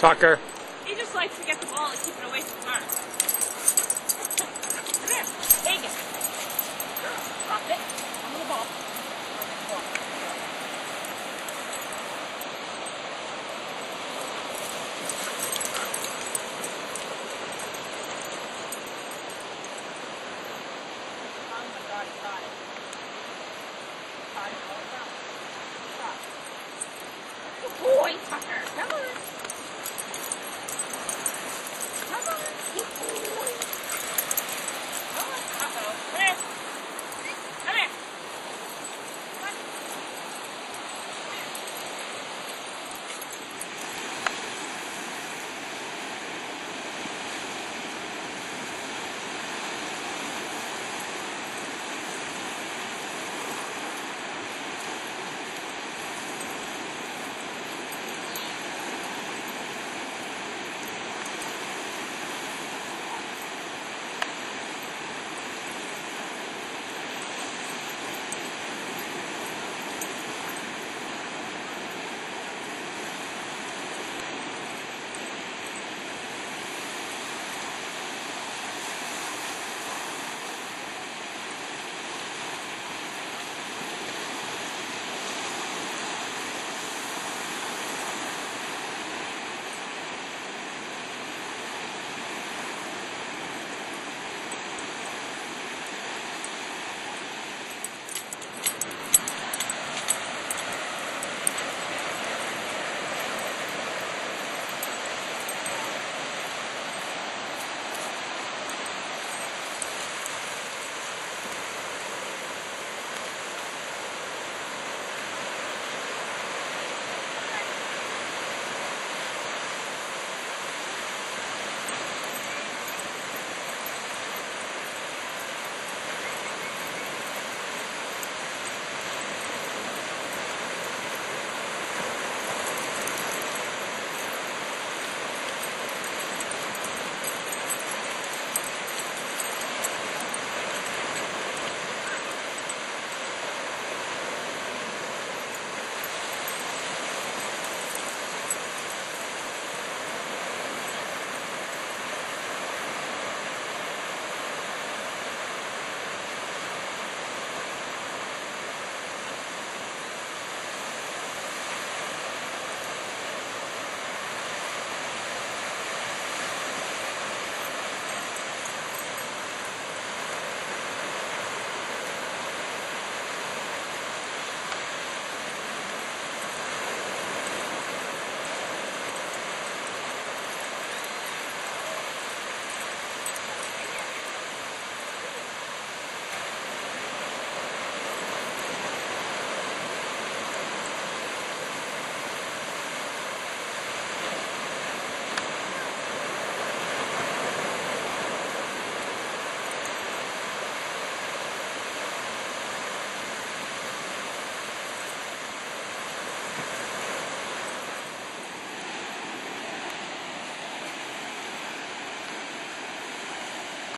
Tucker. He just likes to get the ball and keep it away from Mark. There. Take it. Drop it. On the ball. Oh Good boy, Tucker. Come on.